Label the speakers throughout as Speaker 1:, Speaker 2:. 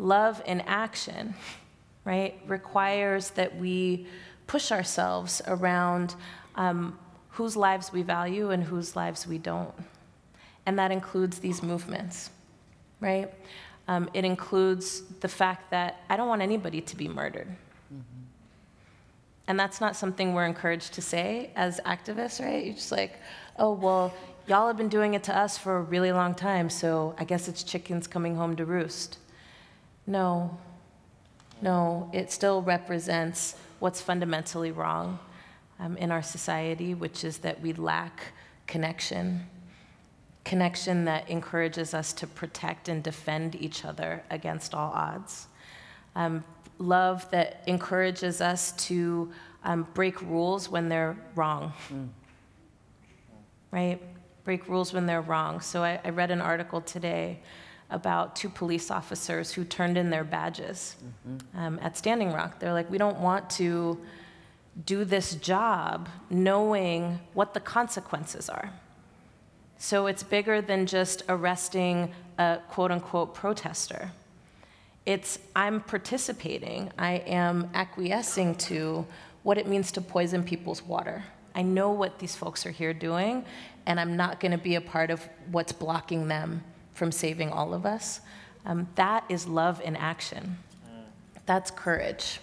Speaker 1: love in action, right, requires that we push ourselves around um, whose lives we value and whose lives we don't. And that includes these movements, right? Um, it includes the fact that I don't want anybody to be murdered. Mm-hmm. And that's not something we're encouraged to say as activists, right? You're just like, oh, well, y'all have been doing it to us for a really long time, so I guess it's chickens coming home to roost. No, no, it still represents what's fundamentally wrong um, in our society, which is that we lack connection connection that encourages us to protect and defend each other against all odds. Um, love that encourages us to um, break rules when they're wrong. Mm. Right? Break rules when they're wrong. So I, I, read an article today about two police officers who turned in their badges mm-hmm. um, at Standing Rock. They're like, we don't want to do this job knowing what the consequences are. So it's bigger than just arresting a quote unquote protester. It's I'm participating, I am acquiescing to what it means to poison people's water. I know what these folks are here doing, and I'm not going to be a part of what's blocking them from saving all of us. Um, that is love in action. That's courage,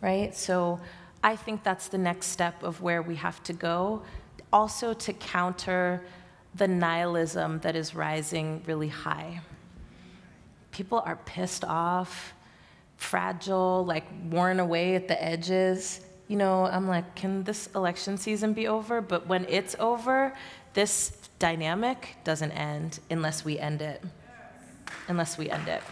Speaker 1: right? So I think that's the next step of where we have to go, also to counter the nihilism that is rising really high. People are pissed off, fragile, like worn away at the edges. You know, I'm like, can this election season be over? But when it's over, this dynamic doesn't end unless we end it. Unless we end it.